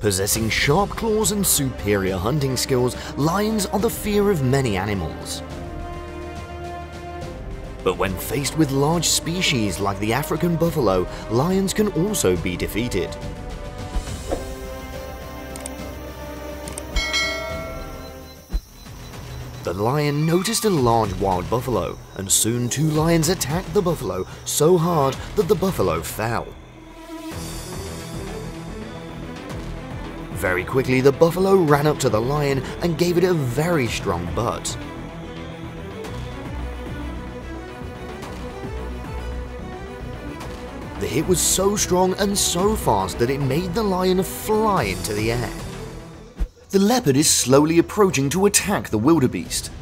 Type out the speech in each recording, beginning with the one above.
Possessing sharp claws and superior hunting skills, lions are the fear of many animals. But when faced with large species like the African buffalo, lions can also be defeated. The lion noticed a large wild buffalo, and soon two lions attacked the buffalo so hard that the buffalo fell. Very quickly, the buffalo ran up to the lion and gave it a very strong butt. The hit was so strong and so fast that it made the lion fly into the air. The leopard is slowly approaching to attack the wildebeest.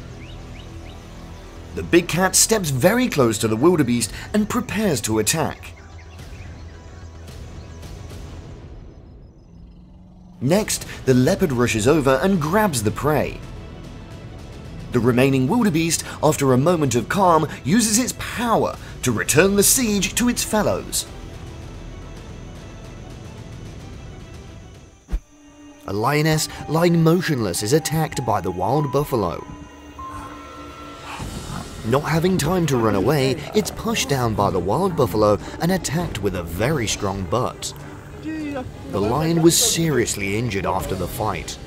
The big cat steps very close to the wildebeest and prepares to attack. Next, the leopard rushes over and grabs the prey. The remaining wildebeest, after a moment of calm, uses its power to return the siege to its fellows. A lioness lying motionless is attacked by the wild buffalo. Not having time to run away, it's pushed down by the wild buffalo and attacked with a very strong butt. The lion was seriously injured after the fight.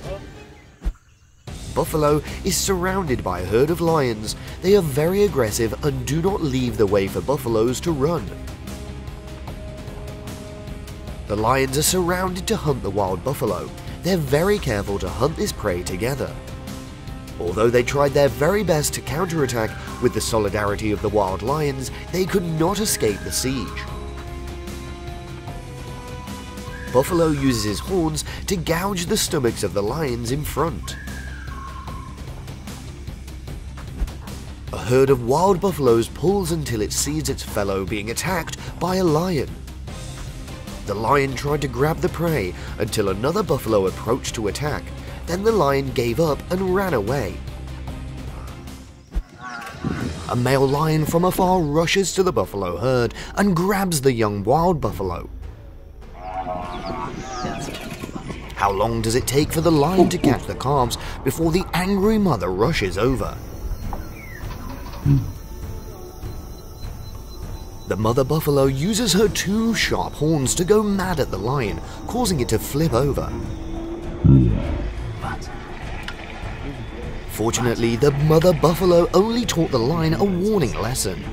Buffalo is surrounded by a herd of lions. They are very aggressive and do not leave the way for buffaloes to run. The lions are surrounded to hunt the wild buffalo. They're very careful to hunt this prey together. Although they tried their very best to counterattack with the solidarity of the wild lions, they could not escape the siege. Buffalo uses his horns to gouge the stomachs of the lions in front. A herd of wild buffaloes pulls until it sees its fellow being attacked by a lion. The lion tried to grab the prey until another buffalo approached to attack, then the lion gave up and ran away. A male lion from afar rushes to the buffalo herd and grabs the young wild buffalo. How long does it take for the lion to catch the calves before the angry mother rushes over? The mother buffalo uses her two sharp horns to go mad at the lion, causing it to flip over. Fortunately, the mother buffalo only taught the lion a warning lesson.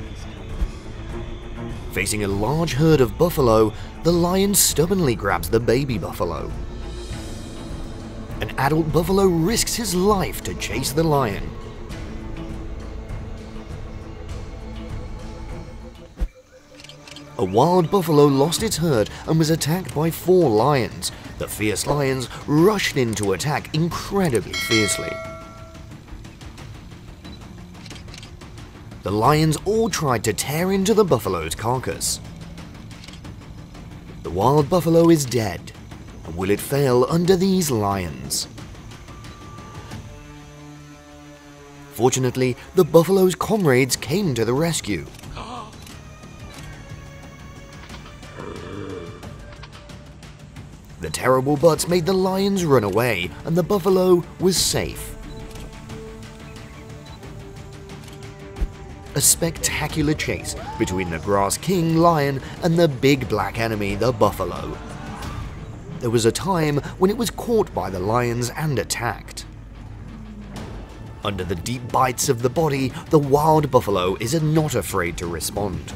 Facing a large herd of buffalo, the lion stubbornly grabs the baby buffalo. An adult buffalo risks his life to chase the lion. A wild buffalo lost its herd and was attacked by four lions. The fierce lions rushed in to attack incredibly fiercely. The lions all tried to tear into the buffalo's carcass. The wild buffalo is dead, will it fail under these lions? Fortunately, the buffalo's comrades came to the rescue. The terrible butts made the lions run away, and the buffalo was safe. A spectacular chase between the Grass King lion and the big black enemy, the buffalo. There was a time when it was caught by the lions and attacked. Under the deep bites of the body, the wild buffalo is not afraid to respond.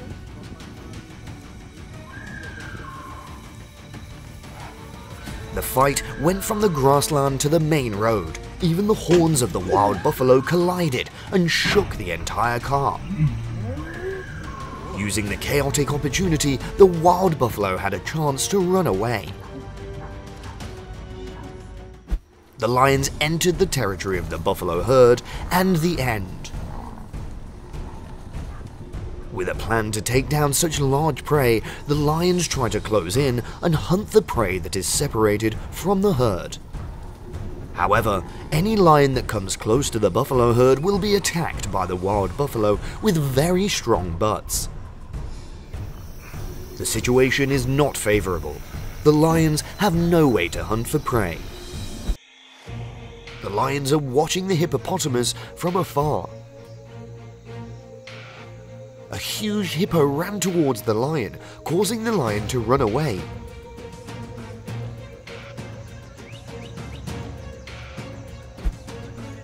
The fight went from the grassland to the main road. Even the horns of the wild buffalo collided and shook the entire car. Using the chaotic opportunity, the wild buffalo had a chance to run away. The lions entered the territory of the buffalo herd, and the end. With a plan to take down such large prey, the lions try to close in and hunt the prey that is separated from the herd. However, any lion that comes close to the buffalo herd will be attacked by the wild buffalo with very strong butts. The situation is not favorable. the lions have no way to hunt for prey. The lions are watching the hippopotamus from afar. A huge hippo ran towards the lion, causing the lion to run away.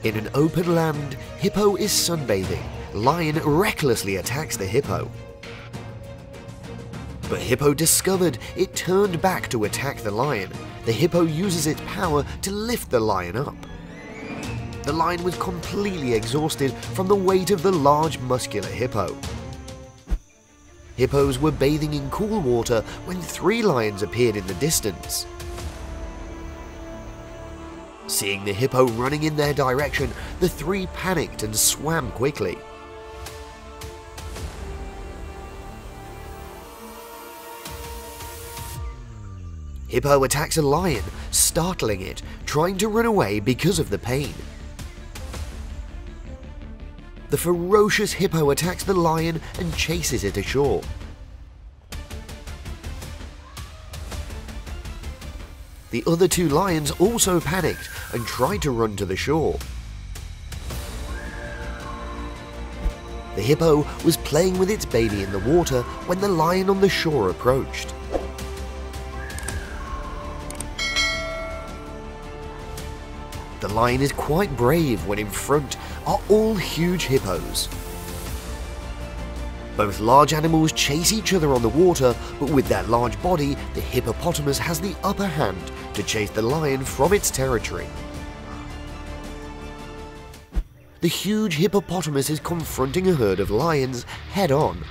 In an open land, Hippo is sunbathing. Lion recklessly attacks the hippo. But Hippo discovered it turned back to attack the lion. The hippo uses its power to lift the lion up. The lion was completely exhausted from the weight of the large muscular hippo. Hippos were bathing in cool water when three lions appeared in the distance. Seeing the hippo running in their direction, the three panicked and swam quickly. Hippo attacks a lion, startling it, trying to run away because of the pain. The ferocious hippo attacks the lion and chases it ashore. The other two lions also panicked and tried to run to the shore. The hippo was playing with its baby in the water when the lion on the shore approached. The lion is quite brave when in front are all huge hippos. Both large animals chase each other on the water, but with their large body, the hippopotamus has the upper hand to chase the lion from its territory. The huge hippopotamus is confronting a herd of lions head on.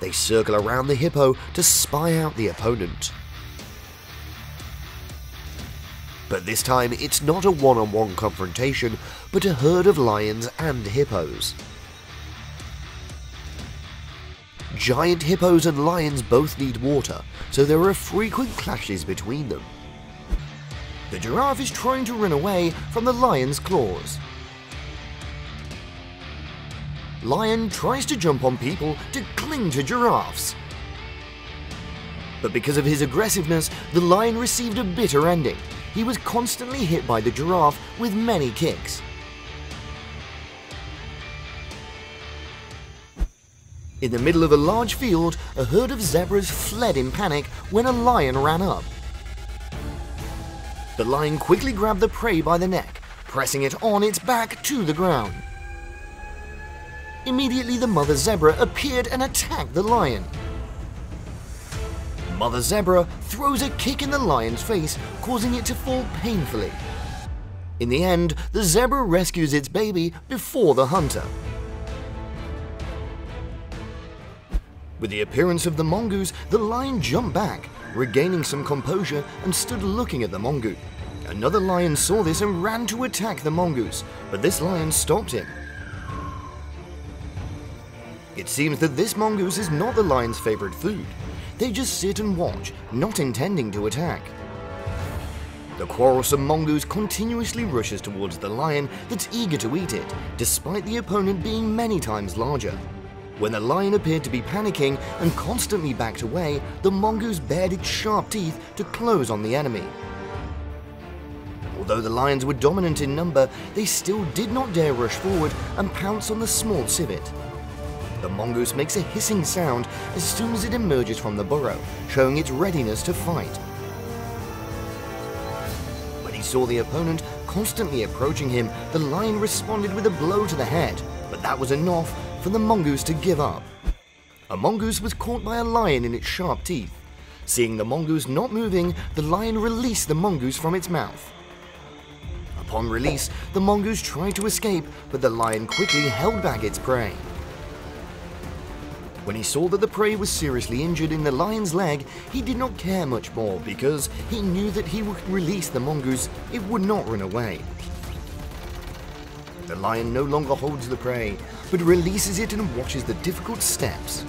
They circle around the hippo to spy out the opponent. But this time it's not a one-on-one -on -one confrontation, but a herd of lions and hippos. Giant hippos and lions both need water, so there are frequent clashes between them. The giraffe is trying to run away from the lion's claws. Lion tries to jump on people to cling to giraffes. But because of his aggressiveness, the lion received a bitter ending. He was constantly hit by the giraffe with many kicks. In the middle of a large field, a herd of zebras fled in panic when a lion ran up. The lion quickly grabbed the prey by the neck, pressing it on its back to the ground. Immediately the mother zebra appeared and attacked the lion. Mother zebra throws a kick in the lion's face, causing it to fall painfully. In the end, the zebra rescues its baby before the hunter. With the appearance of the mongoose, the lion jumped back, regaining some composure and stood looking at the mongoose. Another lion saw this and ran to attack the mongoose, but this lion stopped him. It seems that this mongoose is not the lion's favorite food. They just sit and watch, not intending to attack. The quarrelsome mongoose continuously rushes towards the lion that's eager to eat it, despite the opponent being many times larger. When the lion appeared to be panicking and constantly backed away, the mongoose bared its sharp teeth to close on the enemy. Although the lions were dominant in number, they still did not dare rush forward and pounce on the small civet. The mongoose makes a hissing sound as soon as it emerges from the burrow, showing its readiness to fight. When he saw the opponent constantly approaching him, the lion responded with a blow to the head, but that was enough for the mongoose to give up. A mongoose was caught by a lion in its sharp teeth. Seeing the mongoose not moving, the lion released the mongoose from its mouth. Upon release, the mongoose tried to escape, but the lion quickly held back its prey. When he saw that the prey was seriously injured in the lion's leg, he did not care much more because he knew that he would release the mongoose, it would not run away. The lion no longer holds the prey, but releases it and watches the difficult steps.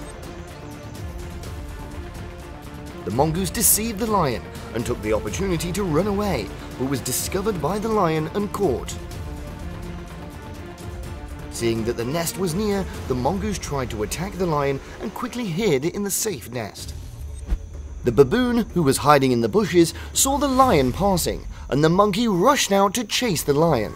The mongoose deceived the lion and took the opportunity to run away, but was discovered by the lion and caught. Seeing that the nest was near, the mongoose tried to attack the lion and quickly hid in the safe nest. The baboon, who was hiding in the bushes, saw the lion passing, and the monkey rushed out to chase the lion.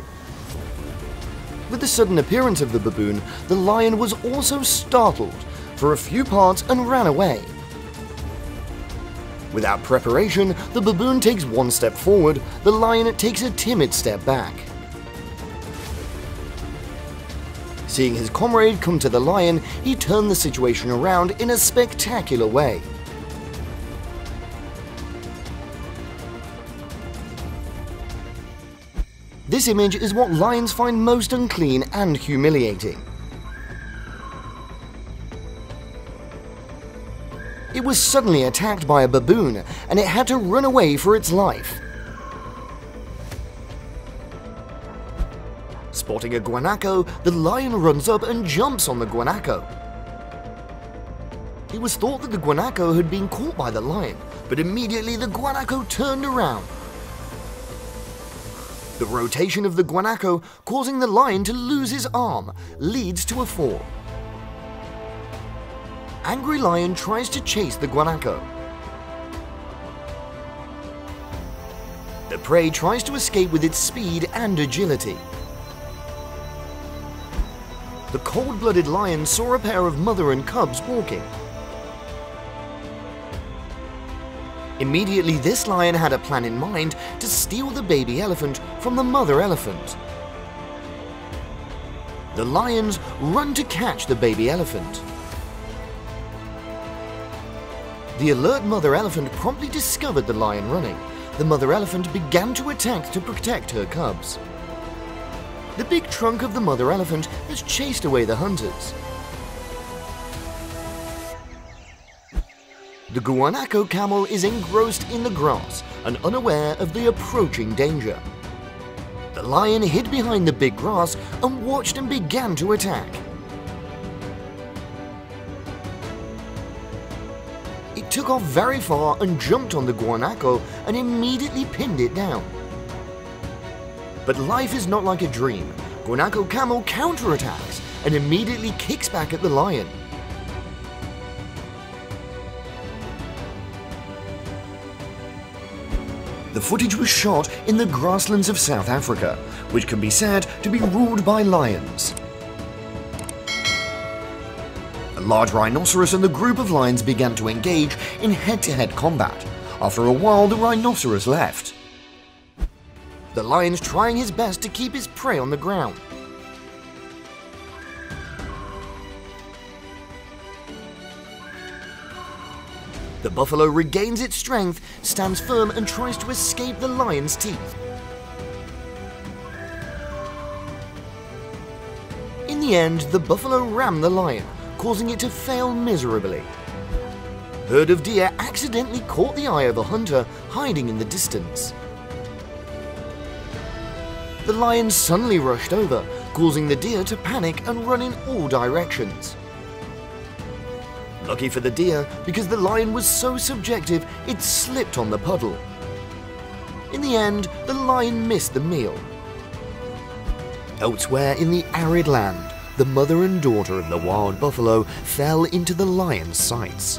With the sudden appearance of the baboon, the lion was also startled for a few parts and ran away. Without preparation, the baboon takes one step forward, the lion takes a timid step back. Seeing his comrade come to the lion, he turned the situation around in a spectacular way. This image is what lions find most unclean and humiliating. It was suddenly attacked by a baboon and it had to run away for its life. Spotting a guanaco, the lion runs up and jumps on the guanaco. It was thought that the guanaco had been caught by the lion, but immediately the guanaco turned around. The rotation of the guanaco, causing the lion to lose his arm, leads to a fall. Angry Lion tries to chase the guanaco. The prey tries to escape with its speed and agility. The cold-blooded lion saw a pair of mother and cubs walking. Immediately, this lion had a plan in mind to steal the baby elephant from the mother elephant. The lions run to catch the baby elephant. The alert mother elephant promptly discovered the lion running. The mother elephant began to attack to protect her cubs. The big trunk of the mother elephant has chased away the hunters. The guanaco camel is engrossed in the grass and unaware of the approaching danger. The lion hid behind the big grass and watched and began to attack. It took off very far and jumped on the guanaco and immediately pinned it down. But life is not like a dream. Guanaco Camel counterattacks and immediately kicks back at the lion. The footage was shot in the grasslands of South Africa, which can be said to be ruled by lions. A large rhinoceros and the group of lions began to engage in head-to-head -head combat. After a while, the rhinoceros left. The lion's trying his best to keep his prey on the ground. The buffalo regains its strength, stands firm and tries to escape the lion's teeth. In the end, the buffalo rammed the lion, causing it to fail miserably. Herd of deer accidentally caught the eye of a hunter hiding in the distance. The lion suddenly rushed over, causing the deer to panic and run in all directions. Lucky for the deer, because the lion was so subjective, it slipped on the puddle. In the end, the lion missed the meal. Elsewhere in the arid land, the mother and daughter of the wild buffalo fell into the lion's sights.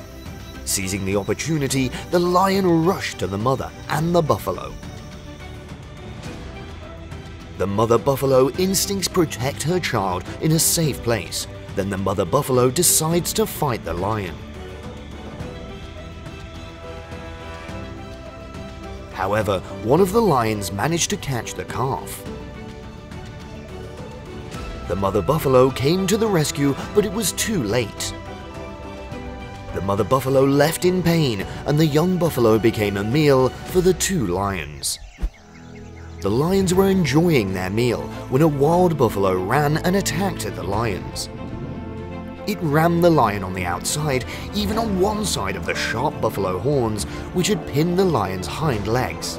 Seizing the opportunity, the lion rushed to the mother and the buffalo. The mother buffalo instincts protect her child in a safe place. Then the mother buffalo decides to fight the lion. However, one of the lions managed to catch the calf. The mother buffalo came to the rescue, but it was too late. The mother buffalo left in pain, and the young buffalo became a meal for the two lions. The lions were enjoying their meal when a wild buffalo ran and attacked at the lions. It rammed the lion on the outside, even on one side of the sharp buffalo horns, which had pinned the lion's hind legs.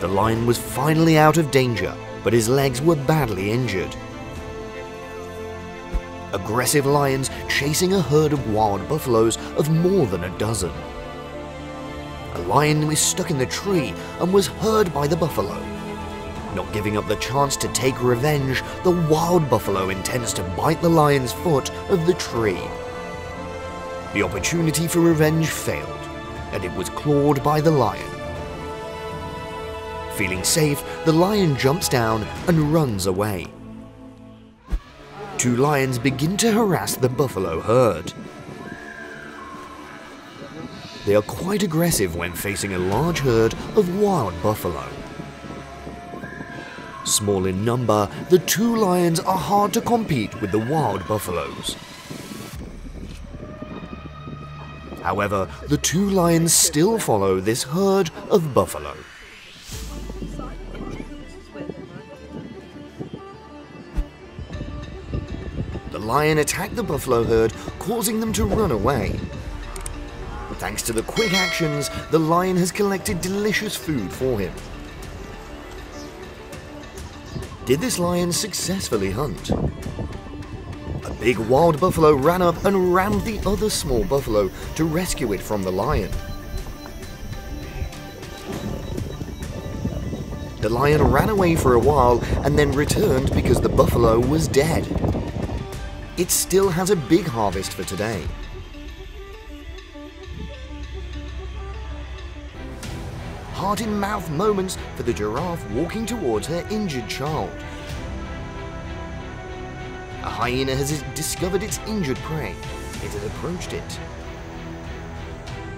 The lion was finally out of danger, but his legs were badly injured. Aggressive lions chasing a herd of wild buffaloes of more than a dozen. A lion was stuck in the tree and was heard by the buffalo. Not giving up the chance to take revenge, the wild buffalo intends to bite the lion's foot of the tree. The opportunity for revenge failed, and it was clawed by the lion. Feeling safe, the lion jumps down and runs away. Two lions begin to harass the buffalo herd. They are quite aggressive when facing a large herd of wild buffalo. Small in number, the two lions are hard to compete with the wild buffaloes. However, the two lions still follow this herd of buffalo. The lion attacked the buffalo herd, causing them to run away. Thanks to the quick actions, the lion has collected delicious food for him. Did this lion successfully hunt? A big wild buffalo ran up and rammed the other small buffalo to rescue it from the lion. The lion ran away for a while and then returned because the buffalo was dead. It still has a big harvest for today. Heart-in-mouth moments for the giraffe walking towards her injured child. A hyena has discovered its injured prey. It has approached it.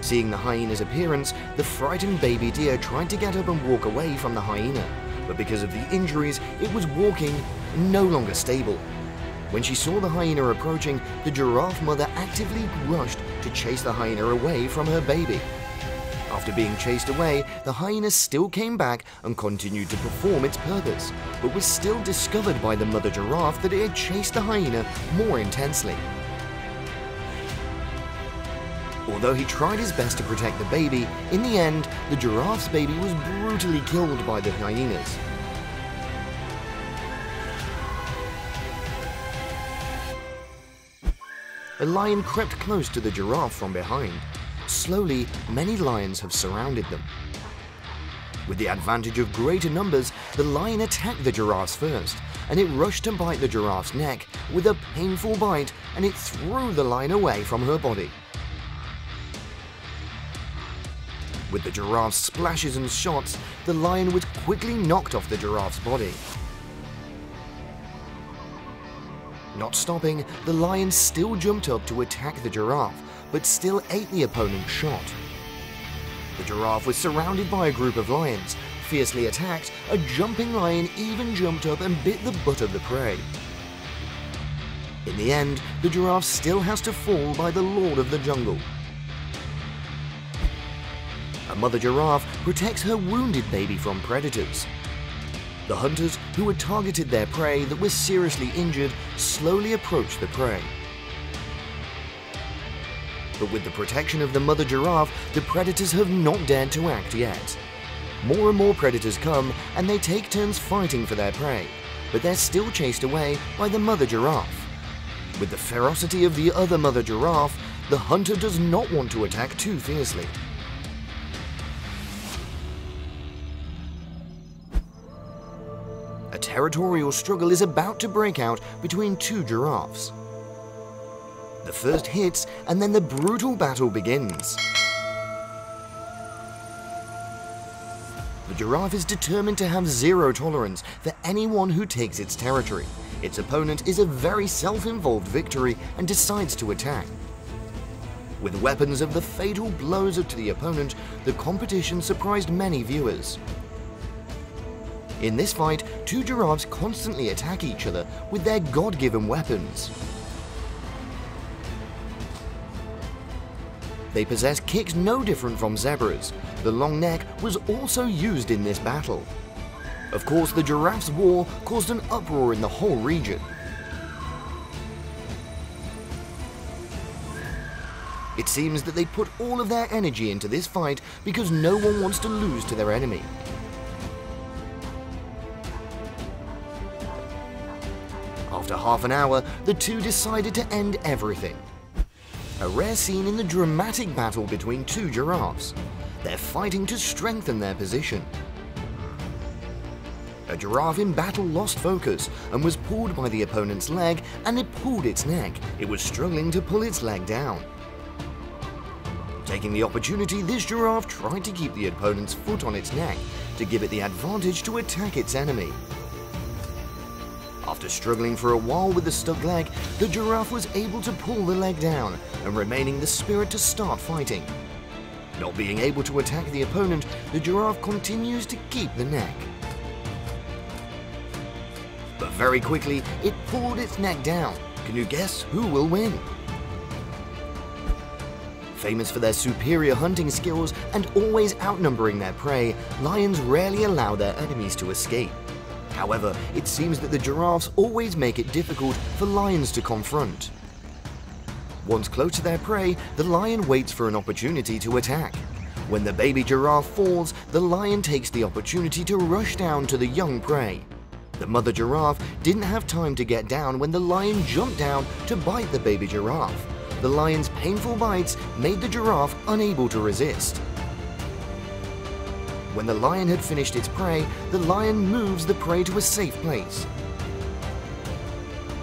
Seeing the hyena's appearance, the frightened baby deer tried to get up and walk away from the hyena, but because of the injuries, it was walking no longer stable. When she saw the hyena approaching, the giraffe mother actively rushed to chase the hyena away from her baby. After being chased away, the hyena still came back and continued to perform its purpose, but was still discovered by the mother giraffe that it had chased the hyena more intensely. Although he tried his best to protect the baby, in the end, the giraffe's baby was brutally killed by the hyenas. A lion crept close to the giraffe from behind, Slowly, many lions have surrounded them. With the advantage of greater numbers, the lion attacked the giraffes first, and it rushed to bite the giraffe's neck with a painful bite, and it threw the lion away from her body. With the giraffe's splashes and shots, the lion was quickly knocked off the giraffe's body. Not stopping, the lion still jumped up to attack the giraffe, but still ate the opponent's shot. The giraffe was surrounded by a group of lions. Fiercely attacked, a jumping lion even jumped up and bit the butt of the prey. In the end, the giraffe still has to fall by the lord of the jungle. A mother giraffe protects her wounded baby from predators. The hunters who had targeted their prey that was seriously injured slowly approached the prey but with the protection of the mother giraffe, the predators have not dared to act yet. More and more predators come, and they take turns fighting for their prey, but they're still chased away by the mother giraffe. With the ferocity of the other mother giraffe, the hunter does not want to attack too fiercely. A territorial struggle is about to break out between two giraffes. The first hits, and then the brutal battle begins. The giraffe is determined to have zero tolerance for anyone who takes its territory. Its opponent is a very self-involved victory and decides to attack. With weapons of the fatal blows to the opponent, the competition surprised many viewers. In this fight, two giraffes constantly attack each other with their god-given weapons. They possess kicks no different from zebras. The long neck was also used in this battle. Of course, the giraffes' war caused an uproar in the whole region. It seems that they put all of their energy into this fight because no one wants to lose to their enemy. After half an hour, the two decided to end everything a rare scene in the dramatic battle between two giraffes. They're fighting to strengthen their position. A giraffe in battle lost focus and was pulled by the opponent's leg and it pulled its neck. It was struggling to pull its leg down. Taking the opportunity, this giraffe tried to keep the opponent's foot on its neck to give it the advantage to attack its enemy. After struggling for a while with the stuck leg, the giraffe was able to pull the leg down and remaining the spirit to start fighting. Not being able to attack the opponent, the giraffe continues to keep the neck. But very quickly, it pulled its neck down. Can you guess who will win? Famous for their superior hunting skills and always outnumbering their prey, lions rarely allow their enemies to escape. However, it seems that the giraffes always make it difficult for lions to confront. Once close to their prey, the lion waits for an opportunity to attack. When the baby giraffe falls, the lion takes the opportunity to rush down to the young prey. The mother giraffe didn't have time to get down when the lion jumped down to bite the baby giraffe the lion's painful bites made the giraffe unable to resist. When the lion had finished its prey, the lion moves the prey to a safe place.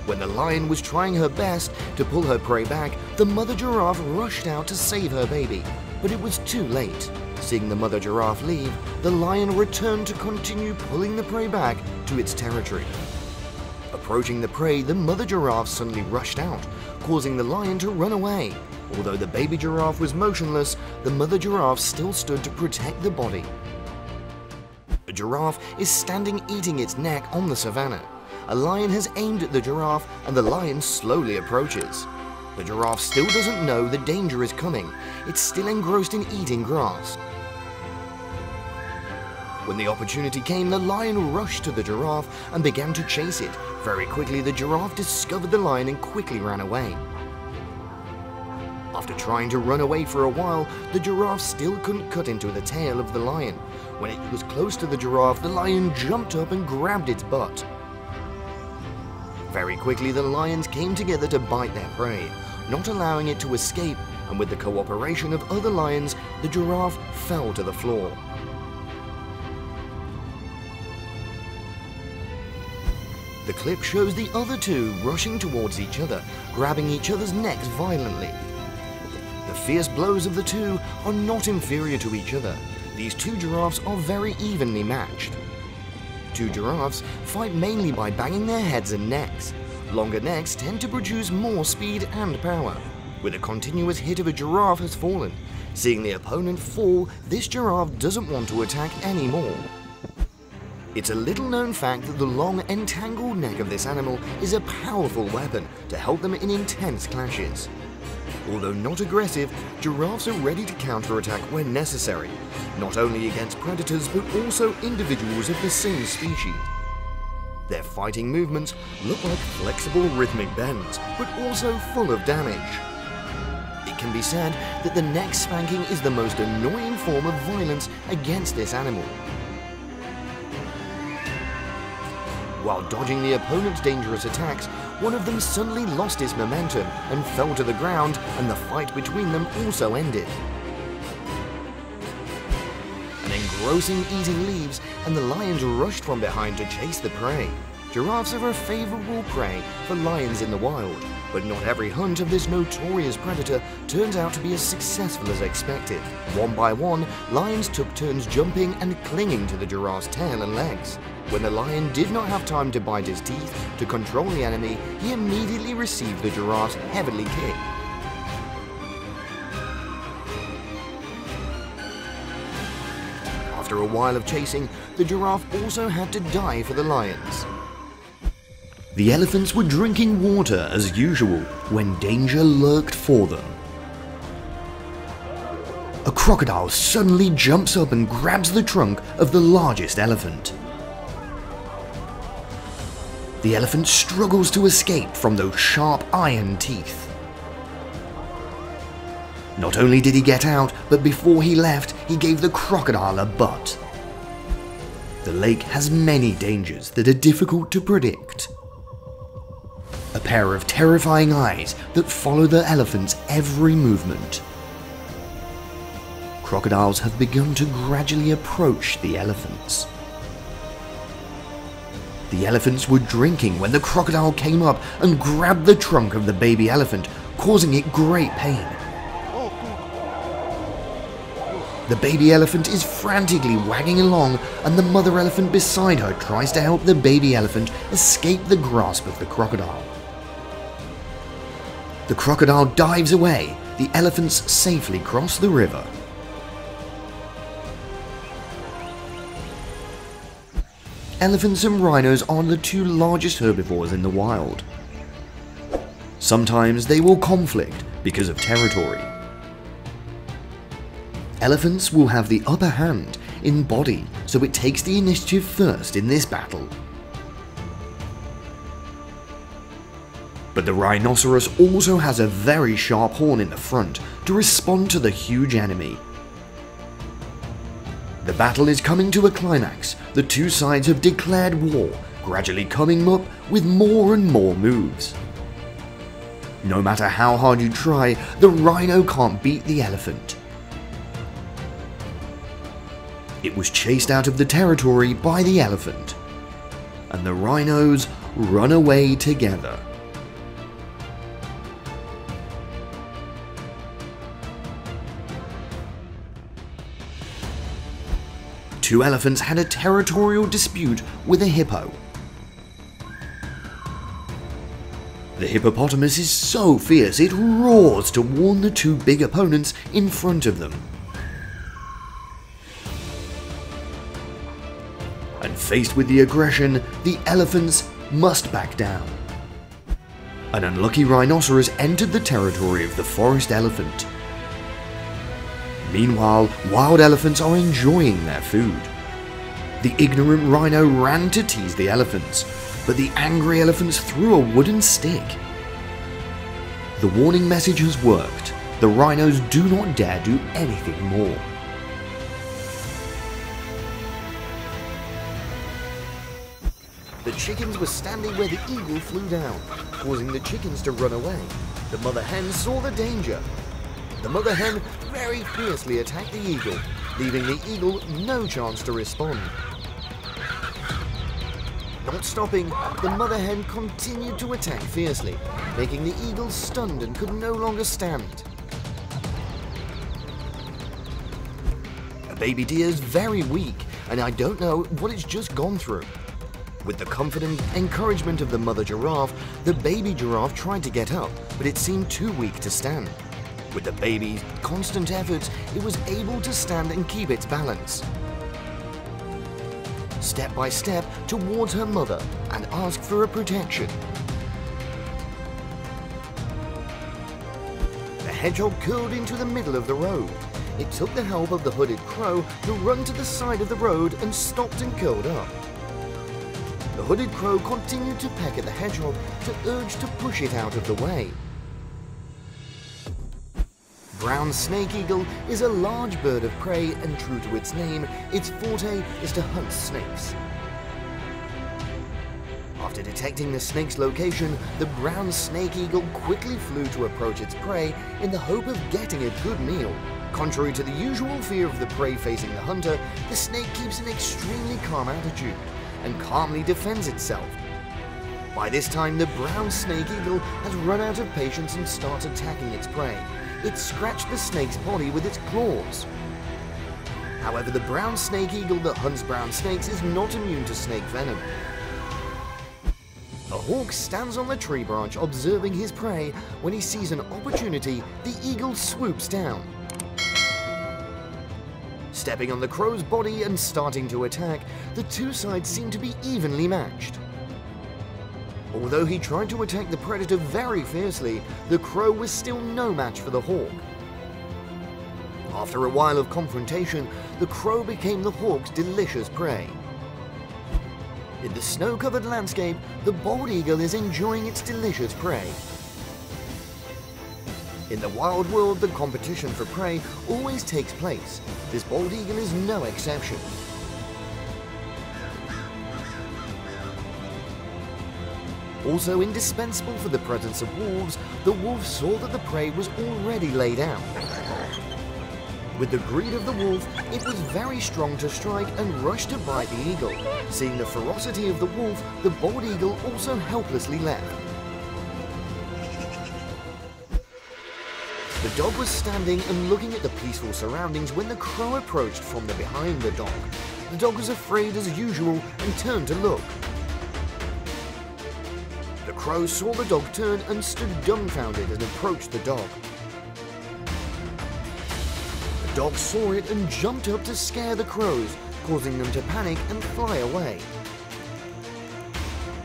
When the lion was trying her best to pull her prey back, the mother giraffe rushed out to save her baby, but it was too late. Seeing the mother giraffe leave, the lion returned to continue pulling the prey back to its territory. Approaching the prey, the mother giraffe suddenly rushed out, causing the lion to run away. Although the baby giraffe was motionless, the mother giraffe still stood to protect the body. A giraffe is standing eating its neck on the savannah. A lion has aimed at the giraffe and the lion slowly approaches. The giraffe still doesn't know the danger is coming. It's still engrossed in eating grass. When the opportunity came, the lion rushed to the giraffe and began to chase it. Very quickly, the giraffe discovered the lion and quickly ran away. After trying to run away for a while, the giraffe still couldn't cut into the tail of the lion. When it was close to the giraffe, the lion jumped up and grabbed its butt. Very quickly, the lions came together to bite their prey, not allowing it to escape, and with the cooperation of other lions, the giraffe fell to the floor. The clip shows the other two rushing towards each other, grabbing each other's necks violently. The fierce blows of the two are not inferior to each other. These two giraffes are very evenly matched. Two giraffes fight mainly by banging their heads and necks. Longer necks tend to produce more speed and power. With a continuous hit of a giraffe has fallen. Seeing the opponent fall, this giraffe doesn't want to attack anymore. It's a little known fact that the long, entangled neck of this animal is a powerful weapon to help them in intense clashes. Although not aggressive, giraffes are ready to counterattack when necessary, not only against predators but also individuals of the same species. Their fighting movements look like flexible rhythmic bends, but also full of damage. It can be said that the neck spanking is the most annoying form of violence against this animal, While dodging the opponent's dangerous attacks, one of them suddenly lost his momentum and fell to the ground, and the fight between them also ended. An engrossing eating leaves, and the lions rushed from behind to chase the prey. Giraffes are a favorable prey for lions in the wild, but not every hunt of this notorious predator turns out to be as successful as expected. One by one, lions took turns jumping and clinging to the giraffe's tail and legs. When the lion did not have time to bite his teeth to control the enemy, he immediately received the giraffe's heavily kick. After a while of chasing, the giraffe also had to die for the lions. The elephants were drinking water as usual when danger lurked for them. A crocodile suddenly jumps up and grabs the trunk of the largest elephant. The elephant struggles to escape from those sharp iron teeth. Not only did he get out, but before he left, he gave the crocodile a butt. The lake has many dangers that are difficult to predict. A pair of terrifying eyes that follow the elephant's every movement. Crocodiles have begun to gradually approach the elephants. The elephants were drinking when the crocodile came up and grabbed the trunk of the baby elephant, causing it great pain. The baby elephant is frantically wagging along, and the mother elephant beside her tries to help the baby elephant escape the grasp of the crocodile. The crocodile dives away, the elephants safely cross the river. Elephants and rhinos are the two largest herbivores in the wild. Sometimes they will conflict because of territory. Elephants will have the upper hand in body, so it takes the initiative first in this battle. But the rhinoceros also has a very sharp horn in the front to respond to the huge enemy the battle is coming to a climax. The two sides have declared war, gradually coming up with more and more moves. No matter how hard you try, the rhino can't beat the elephant. It was chased out of the territory by the elephant, and the rhinos run away together. Two elephants had a territorial dispute with a hippo. The hippopotamus is so fierce it roars to warn the two big opponents in front of them. And faced with the aggression, the elephants must back down. An unlucky rhinoceros entered the territory of the forest elephant Meanwhile, wild elephants are enjoying their food. The ignorant rhino ran to tease the elephants, but the angry elephants threw a wooden stick. The warning message has worked. The rhinos do not dare do anything more. The chickens were standing where the eagle flew down, causing the chickens to run away. The mother hen saw the danger the mother hen very fiercely attacked the eagle, leaving the eagle no chance to respond. Not stopping, the mother hen continued to attack fiercely, making the eagle stunned and could no longer stand. A baby deer is very weak, and I don't know what it's just gone through. With the confident encouragement of the mother giraffe, the baby giraffe tried to get up, but it seemed too weak to stand. With the baby's constant efforts, it was able to stand and keep its balance. Step by step towards her mother and ask for a protection. The hedgehog curled into the middle of the road. It took the help of the hooded crow to run to the side of the road and stopped and curled up. The hooded crow continued to peck at the hedgehog to urge to push it out of the way brown snake eagle is a large bird of prey and true to its name, its forte is to hunt snakes. After detecting the snake's location, the brown snake eagle quickly flew to approach its prey in the hope of getting a good meal. Contrary to the usual fear of the prey facing the hunter, the snake keeps an extremely calm attitude and calmly defends itself. By this time, the brown snake eagle has run out of patience and starts attacking its prey it scratched the snake's body with its claws. However, the brown snake eagle that hunts brown snakes is not immune to snake venom. A hawk stands on the tree branch observing his prey. When he sees an opportunity, the eagle swoops down. Stepping on the crow's body and starting to attack, the two sides seem to be evenly matched. Although he tried to attack the predator very fiercely, the crow was still no match for the hawk. After a while of confrontation, the crow became the hawk's delicious prey. In the snow-covered landscape, the bald eagle is enjoying its delicious prey. In the wild world, the competition for prey always takes place. This bald eagle is no exception. Also indispensable for the presence of wolves, the wolf saw that the prey was already laid out. With the greed of the wolf, it was very strong to strike and rush to bite the eagle. Seeing the ferocity of the wolf, the bald eagle also helplessly left. The dog was standing and looking at the peaceful surroundings when the crow approached from the behind the dog. The dog was afraid as usual and turned to look. The crow saw the dog turn and stood dumbfounded and approached the dog. The dog saw it and jumped up to scare the crows, causing them to panic and fly away.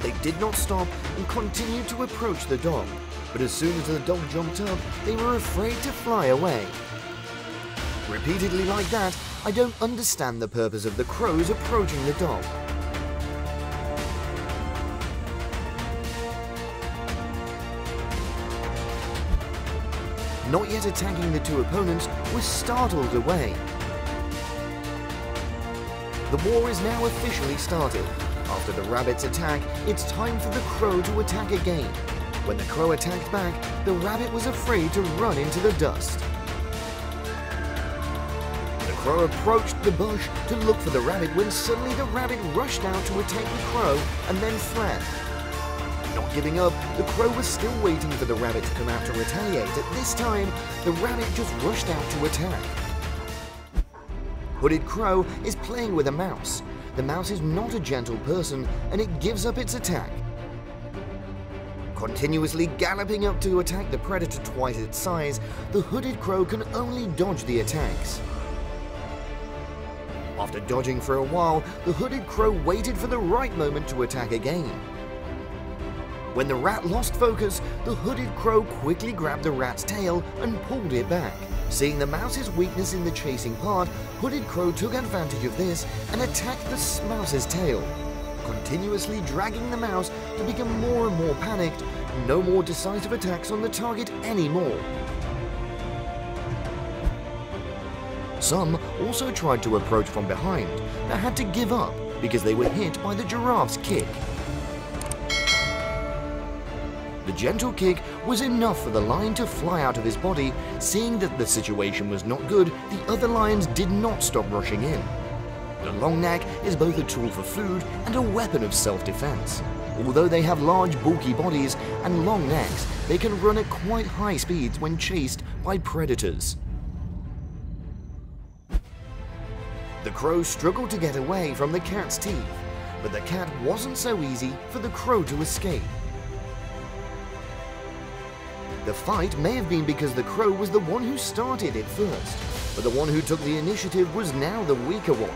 They did not stop and continued to approach the dog, but as soon as the dog jumped up, they were afraid to fly away. Repeatedly like that, I don't understand the purpose of the crows approaching the dog. Not yet attacking the two opponents, was startled away. The war is now officially started. After the rabbit's attack, it's time for the crow to attack again. When the crow attacked back, the rabbit was afraid to run into the dust. The crow approached the bush to look for the rabbit when suddenly the rabbit rushed out to attack the crow and then fled. Giving up, the crow was still waiting for the rabbit to come out to retaliate. At this time, the rabbit just rushed out to attack. Hooded Crow is playing with a mouse. The mouse is not a gentle person and it gives up its attack. Continuously galloping up to attack the predator twice its size, the hooded crow can only dodge the attacks. After dodging for a while, the hooded crow waited for the right moment to attack again. When the rat lost focus, the hooded crow quickly grabbed the rat's tail and pulled it back. Seeing the mouse's weakness in the chasing part, Hooded Crow took advantage of this and attacked the mouse's tail, continuously dragging the mouse to become more and more panicked, no more decisive attacks on the target anymore. Some also tried to approach from behind, but had to give up because they were hit by the giraffe's kick. The gentle kick was enough for the lion to fly out of his body. Seeing that the situation was not good, the other lions did not stop rushing in. The long neck is both a tool for food and a weapon of self-defense. Although they have large bulky bodies and long necks, they can run at quite high speeds when chased by predators. The crow struggled to get away from the cat's teeth, but the cat wasn't so easy for the crow to escape. The fight may have been because the crow was the one who started it first, but the one who took the initiative was now the weaker one.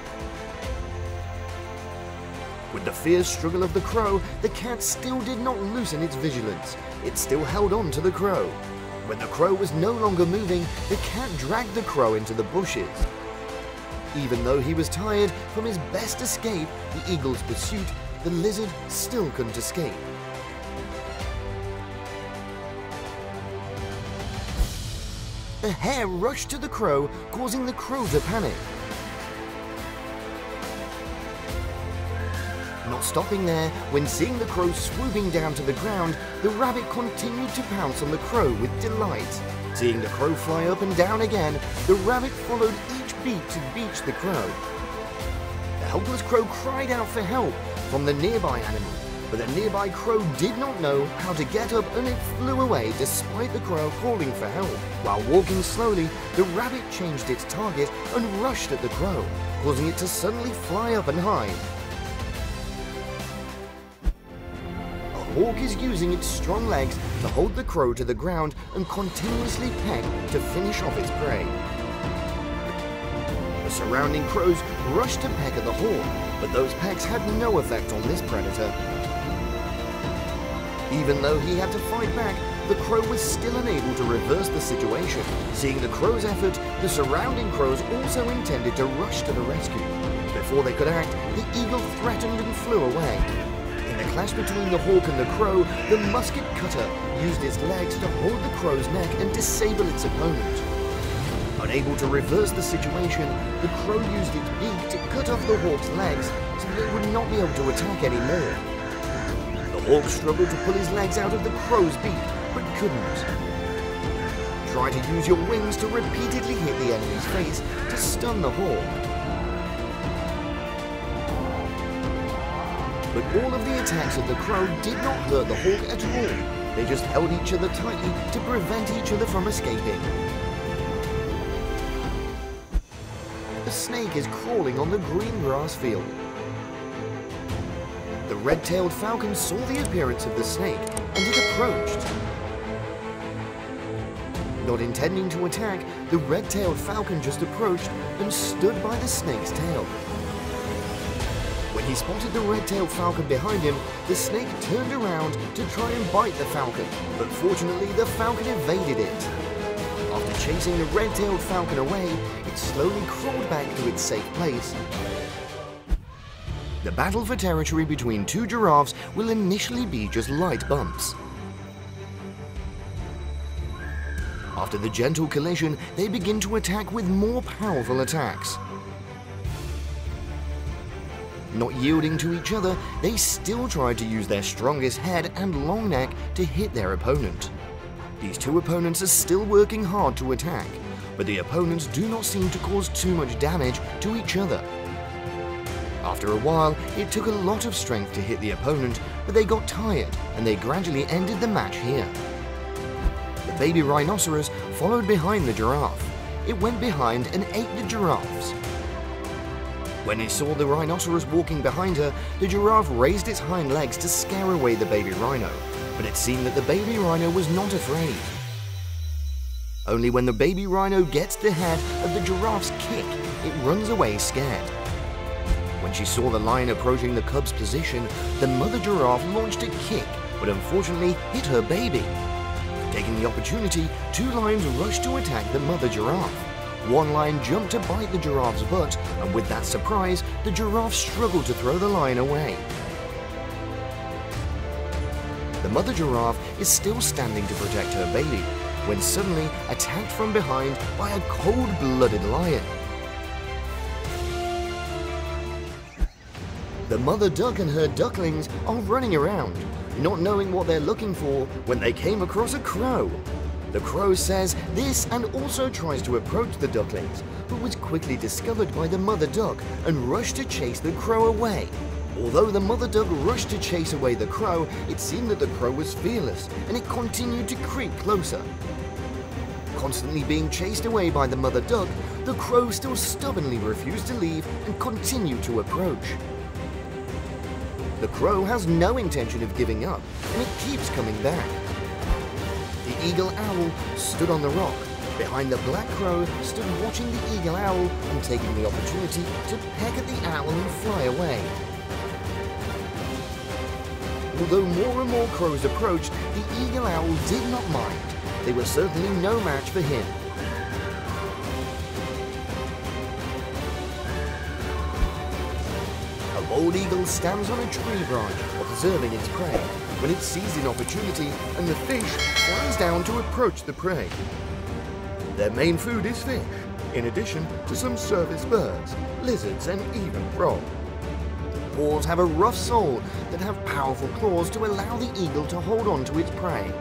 With the fierce struggle of the crow, the cat still did not loosen its vigilance. It still held on to the crow. When the crow was no longer moving, the cat dragged the crow into the bushes. Even though he was tired from his best escape, the eagle's pursuit, the lizard still couldn't escape. The hare rushed to the crow, causing the crow to panic. Not stopping there, when seeing the crow swooping down to the ground, the rabbit continued to pounce on the crow with delight. Seeing the crow fly up and down again, the rabbit followed each beat to beach the crow. The helpless crow cried out for help from the nearby animal, but the nearby crow did not know how to get up and it flew away despite the crow calling for help. While walking slowly, the rabbit changed its target and rushed at the crow, causing it to suddenly fly up and hide. A hawk is using its strong legs to hold the crow to the ground and continuously peck to finish off its prey. The surrounding crows rushed to peck at the hawk, but those pecks had no effect on this predator even though he had to fight back, the crow was still unable to reverse the situation. Seeing the crow's effort, the surrounding crows also intended to rush to the rescue. Before they could act, the eagle threatened and flew away. In the clash between the hawk and the crow, the musket cutter used its legs to hold the crow's neck and disable its opponent. Unable to reverse the situation, the crow used its beak to cut off the hawk's legs so that it would not be able to attack anymore. Hawk struggled to pull his legs out of the crow's beak, but couldn't. Try to use your wings to repeatedly hit the enemy's face to stun the hawk. But all of the attacks of the crow did not hurt the hawk at all. They just held each other tightly to prevent each other from escaping. The snake is crawling on the green grass field, Red-tailed falcon saw the appearance of the snake and it approached. Not intending to attack, the red-tailed falcon just approached and stood by the snake's tail. When he spotted the red-tailed falcon behind him, the snake turned around to try and bite the falcon, but fortunately the falcon evaded it. After chasing the red-tailed falcon away, it slowly crawled back to its safe place. The battle for territory between two giraffes will initially be just light bumps. After the gentle collision, they begin to attack with more powerful attacks. Not yielding to each other, they still try to use their strongest head and long neck to hit their opponent. These two opponents are still working hard to attack, but the opponents do not seem to cause too much damage to each other. After a while, it took a lot of strength to hit the opponent, but they got tired and they gradually ended the match here. The baby rhinoceros followed behind the giraffe. It went behind and ate the giraffes. When it saw the rhinoceros walking behind her, the giraffe raised its hind legs to scare away the baby rhino, but it seemed that the baby rhino was not afraid. Only when the baby rhino gets the head of the giraffe's kick, it runs away scared. When she saw the lion approaching the cub's position, the mother giraffe launched a kick, but unfortunately hit her baby. Taking the opportunity, two lions rushed to attack the mother giraffe. One lion jumped to bite the giraffe's butt, and with that surprise, the giraffe struggled to throw the lion away. The mother giraffe is still standing to protect her baby, when suddenly attacked from behind by a cold-blooded lion. The mother duck and her ducklings are running around, not knowing what they're looking for when they came across a crow. The crow says this and also tries to approach the ducklings, but was quickly discovered by the mother duck and rushed to chase the crow away. Although the mother duck rushed to chase away the crow, it seemed that the crow was fearless and it continued to creep closer. Constantly being chased away by the mother duck, the crow still stubbornly refused to leave and continued to approach. The crow has no intention of giving up, and it keeps coming back. The eagle owl stood on the rock. Behind the black crow stood watching the eagle owl and taking the opportunity to peck at the owl and fly away. Although more and more crows approached, the eagle owl did not mind. They were certainly no match for him. Bald eagle stands on a tree branch, observing its prey, when it sees an opportunity and the fish flies down to approach the prey. Their main food is fish, in addition to some service birds, lizards and even frogs. Boars have a rough sole that have powerful claws to allow the eagle to hold on to its prey.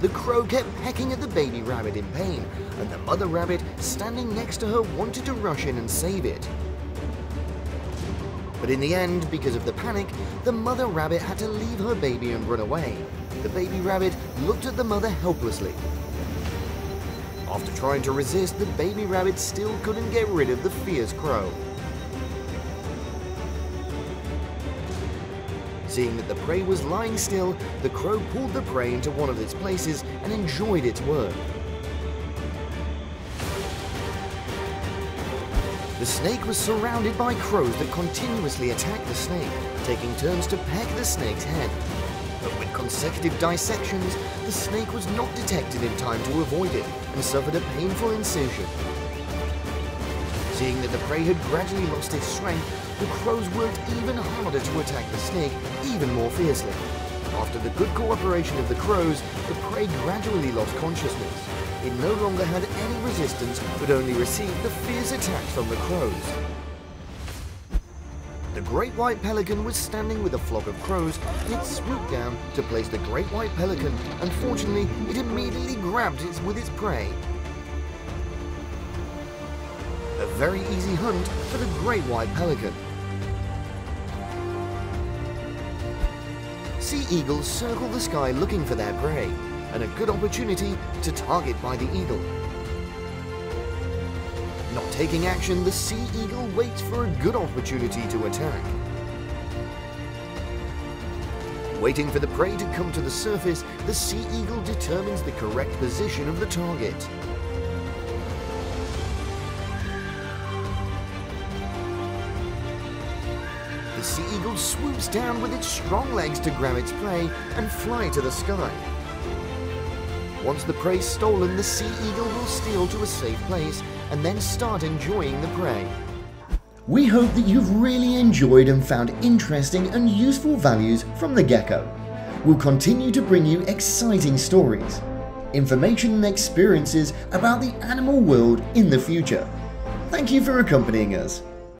The crow kept pecking at the baby rabbit in pain, and the mother rabbit standing next to her wanted to rush in and save it. But in the end, because of the panic, the mother rabbit had to leave her baby and run away. The baby rabbit looked at the mother helplessly. After trying to resist, the baby rabbit still couldn't get rid of the fierce crow. Seeing that the prey was lying still, the crow pulled the prey into one of its places and enjoyed its work. The snake was surrounded by crows that continuously attacked the snake, taking turns to peck the snake's head. But with consecutive dissections, the snake was not detected in time to avoid it and suffered a painful incision. Seeing that the prey had gradually lost its strength, the crows worked even harder to attack the snake even more fiercely. After the good cooperation of the crows, the prey gradually lost consciousness. It no longer had resistance, but only received the fierce attacks from the crows. The great white pelican was standing with a flock of crows. and It swooped down to place the great white pelican. Unfortunately, it immediately grabbed it with its prey. A very easy hunt for the great white pelican. Sea eagles circle the sky looking for their prey, and a good opportunity to target by the eagle. Not taking action, the sea eagle waits for a good opportunity to attack. Waiting for the prey to come to the surface, the sea eagle determines the correct position of the target. The sea eagle swoops down with its strong legs to grab its prey and fly to the sky. Once the prey's stolen, the sea eagle will steal to a safe place and then start enjoying the prey. We hope that you've really enjoyed and found interesting and useful values from the gecko. We'll continue to bring you exciting stories, information and experiences about the animal world in the future. Thank you for accompanying us.